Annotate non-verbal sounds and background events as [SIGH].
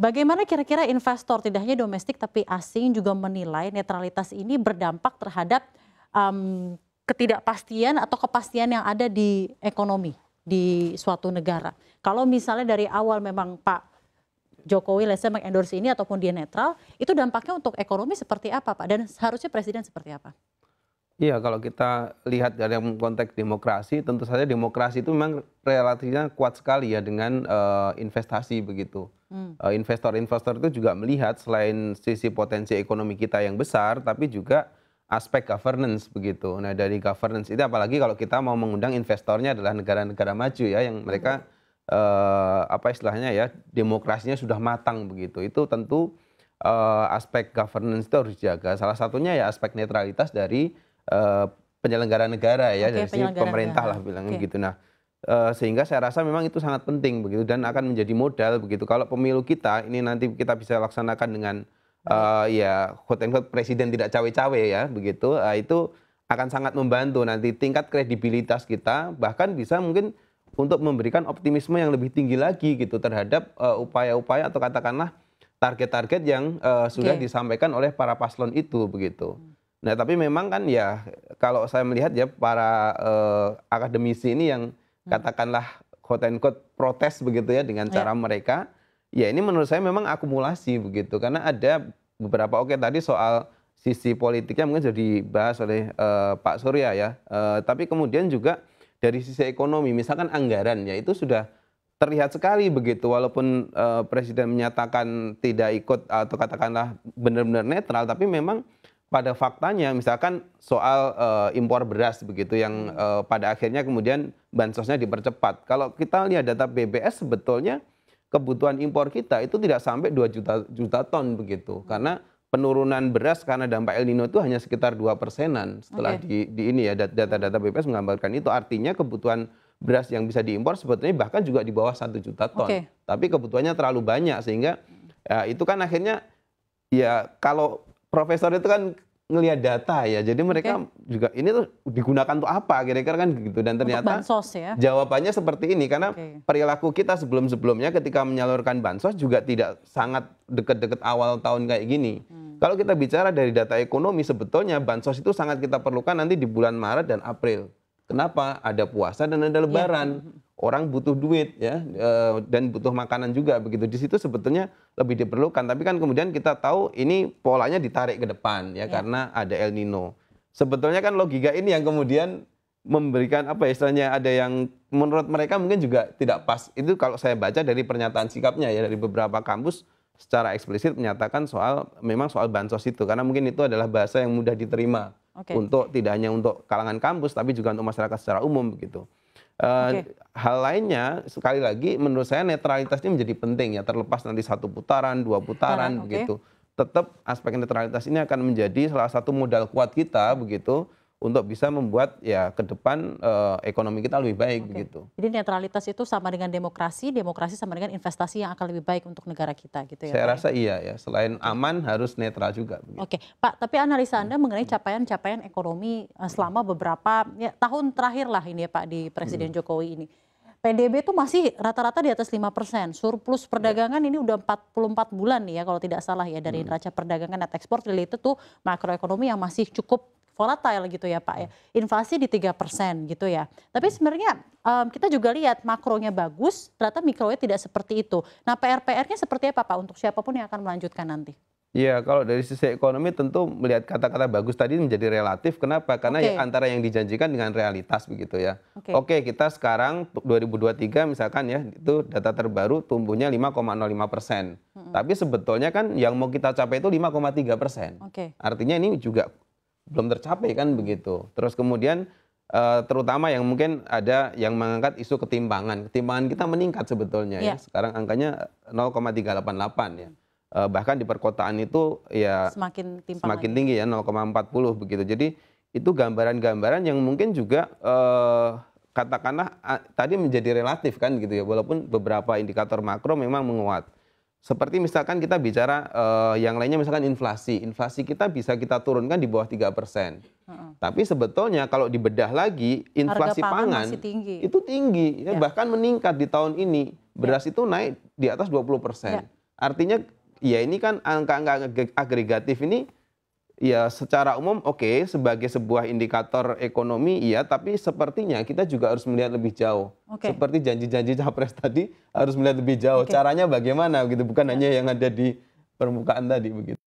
Bagaimana kira-kira investor tidak hanya domestik tapi asing juga menilai netralitas ini berdampak terhadap um, ketidakpastian atau kepastian yang ada di ekonomi di suatu negara. Kalau misalnya dari awal memang Pak Jokowi let's say mengendorse ini ataupun dia netral, itu dampaknya untuk ekonomi seperti apa Pak? Dan seharusnya presiden seperti apa? Iya, kalau kita lihat dalam konteks demokrasi, tentu saja demokrasi itu memang relatifnya kuat sekali ya dengan uh, investasi begitu. Hmm. Uh, Investor-investor itu juga melihat selain sisi potensi ekonomi kita yang besar, tapi juga aspek governance begitu. Nah dari governance itu apalagi kalau kita mau mengundang investornya adalah negara-negara maju ya, yang mereka uh, apa istilahnya ya demokrasinya sudah matang begitu. Itu tentu uh, aspek governance itu harus dijaga. Salah satunya ya aspek netralitas dari uh, penyelenggara negara ya okay, dari sini pemerintah negara. lah bilangnya okay. gitu. Nah uh, sehingga saya rasa memang itu sangat penting begitu dan akan menjadi modal begitu. Kalau pemilu kita ini nanti kita bisa laksanakan dengan uh, ya quote and quote presiden tidak cawe-cawe ya begitu uh, itu akan sangat membantu nanti tingkat kredibilitas kita bahkan bisa mungkin untuk memberikan optimisme yang lebih tinggi lagi gitu terhadap upaya-upaya uh, atau katakanlah target-target yang uh, sudah okay. disampaikan oleh para paslon itu begitu. Hmm. Nah, tapi memang kan ya kalau saya melihat ya para uh, akademisi ini yang hmm. katakanlah quote and quote protes begitu ya dengan ya. cara mereka, ya ini menurut saya memang akumulasi begitu karena ada beberapa oke okay, tadi soal sisi politiknya mungkin sudah dibahas oleh uh, Pak Surya ya, uh, tapi kemudian juga dari sisi ekonomi misalkan anggaran ya itu sudah terlihat sekali begitu walaupun uh, presiden menyatakan tidak ikut atau katakanlah benar-benar netral tapi memang pada faktanya misalkan soal uh, impor beras begitu yang uh, pada akhirnya kemudian bansosnya dipercepat. Kalau kita lihat data BBS sebetulnya kebutuhan impor kita itu tidak sampai 2 juta juta ton begitu. Karena penurunan beras karena dampak El Nino itu hanya sekitar dua persenan setelah okay. di, di ini ya data-data BPS menggambarkan itu artinya kebutuhan beras yang bisa diimpor sebetulnya bahkan juga di bawah satu juta ton. Okay. Tapi kebutuhannya terlalu banyak sehingga ya, itu kan akhirnya ya kalau profesor itu kan ngelihat data ya. Jadi mereka okay. juga ini tuh digunakan untuk apa kira-kira kan gitu dan ternyata bansos, ya? jawabannya seperti ini karena okay. perilaku kita sebelum-sebelumnya ketika menyalurkan bansos juga tidak sangat deket-deket awal tahun kayak gini. Hmm. Kalau kita bicara dari data ekonomi sebetulnya bansos itu sangat kita perlukan nanti di bulan Maret dan April. Kenapa? Ada puasa dan ada lebaran. Ya orang butuh duit ya eh, dan butuh makanan juga begitu di situ sebetulnya lebih diperlukan tapi kan kemudian kita tahu ini polanya ditarik ke depan ya, ya. karena ada El Nino sebetulnya kan logika ini yang kemudian memberikan apa ya istilahnya ada yang menurut mereka mungkin juga tidak pas itu kalau saya baca dari pernyataan sikapnya ya dari beberapa kampus secara eksplisit menyatakan soal memang soal bansos itu karena mungkin itu adalah bahasa yang mudah diterima okay. untuk tidak hanya untuk kalangan kampus tapi juga untuk masyarakat secara umum begitu. Uh, okay. Hal lainnya sekali lagi menurut saya netralitas ini menjadi penting ya terlepas nanti satu putaran dua putaran okay. begitu tetap aspek netralitas ini akan menjadi salah satu modal kuat kita begitu untuk bisa membuat ya ke depan uh, ekonomi kita lebih baik okay. begitu. Jadi netralitas itu sama dengan demokrasi, demokrasi sama dengan investasi yang akan lebih baik untuk negara kita gitu ya. Saya Pak? rasa iya ya, selain aman harus netral juga. Oke, okay. Pak, tapi analisa Anda hmm. mengenai capaian-capaian ekonomi uh, selama beberapa ya, tahun terakhir lah ini ya Pak di Presiden hmm. Jokowi ini. PDB itu masih rata-rata di atas 5 persen. Surplus perdagangan ya. ini udah 44 bulan nih ya kalau tidak salah ya dari hmm. neraca perdagangan net ekspor related tuh makroekonomi yang masih cukup volatile gitu ya Pak ya. Inflasi di tiga persen gitu ya. Tapi sebenarnya um, kita juga lihat makronya bagus, ternyata mikronya tidak seperti itu. Nah PR-PR-nya seperti apa Pak untuk siapa pun yang akan melanjutkan nanti? Iya, kalau dari sisi ekonomi tentu melihat kata-kata bagus tadi menjadi relatif. Kenapa? Karena okay. ya antara yang dijanjikan dengan realitas begitu ya. Okay. Oke, kita sekarang 2023 misalkan ya itu data terbaru tumbuhnya 5,05 persen. Hmm. Tapi sebetulnya kan yang mau kita capai itu 5,3 persen. Okay. Artinya ini juga belum tercapai kan begitu. Terus kemudian uh, terutama yang mungkin ada yang mengangkat isu ketimpangan. Ketimpangan kita meningkat sebetulnya yeah. ya. Iya. Sekarang angkanya 0,388 ya. Uh, bahkan di perkotaan itu ya semakin, semakin tinggi ya 0,40 begitu. Jadi itu gambaran-gambaran yang mungkin juga uh, katakanlah uh, tadi menjadi relatif kan gitu ya. Walaupun beberapa indikator makro memang menguat. Seperti misalkan kita bicara uh, yang lainnya misalkan inflasi. Inflasi kita bisa kita turunkan di bawah tiga persen. Uh-uh. Tapi sebetulnya kalau dibedah lagi inflasi Harga pangan, pangan tinggi. itu tinggi ya, ya bahkan meningkat di tahun ini. Beras ya. itu naik di atas 20 persen. Ya. artinya ya ini kan angka-angka agregatif ini ya secara umum oke sebagai sebuah indikator ekonomi iya tapi sepertinya kita juga harus melihat lebih jauh Oke. seperti janji-janji capres [LAUGHS] tadi harus melihat lebih jauh Oke. caranya bagaimana gitu bukan hanya yang ada di permukaan tadi begitu